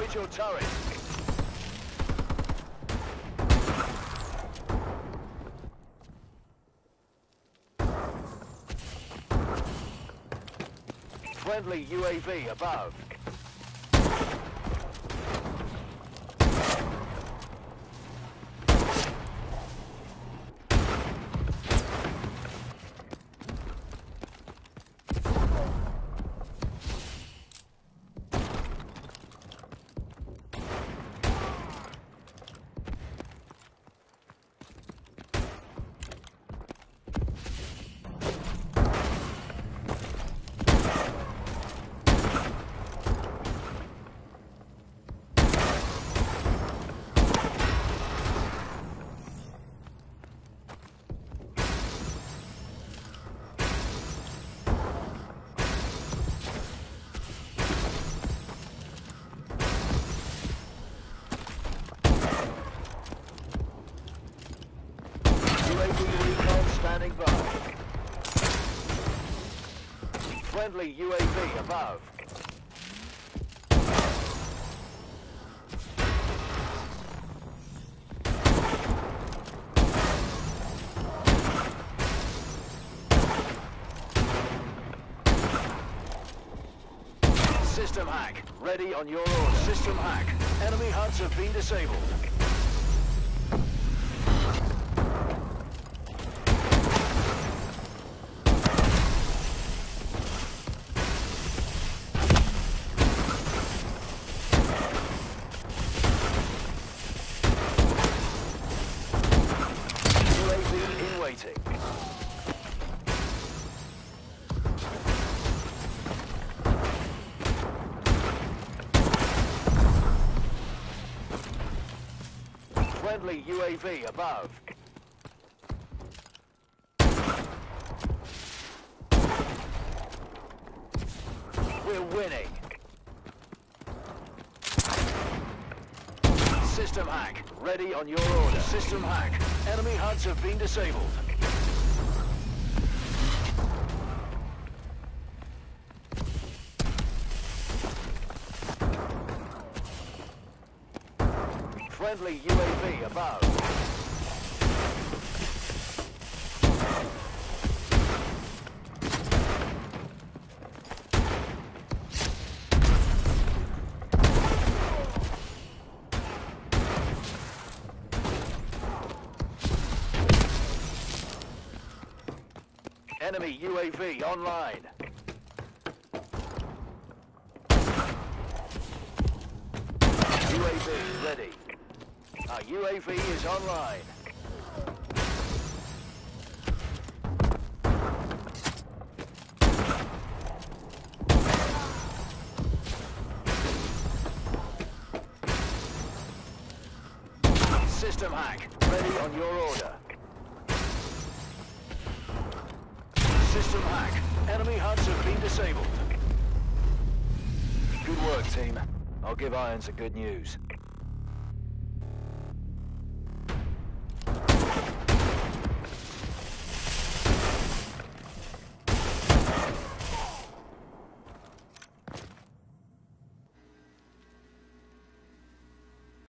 Destroyed your turret. Friendly UAV above. Friendly UAV above. System hack. Ready on your order. System hack. Enemy HUDs have been disabled. Friendly UAV above. We're winning. System hack. Ready on your order. System hack. Enemy HUDs have been disabled. Friendly UAV above. Enemy UAV online. UAV ready. UAV is online. System hack. Ready on your order. System hack. Enemy HUDs have been disabled. Good work, team. I'll give Irons the good news.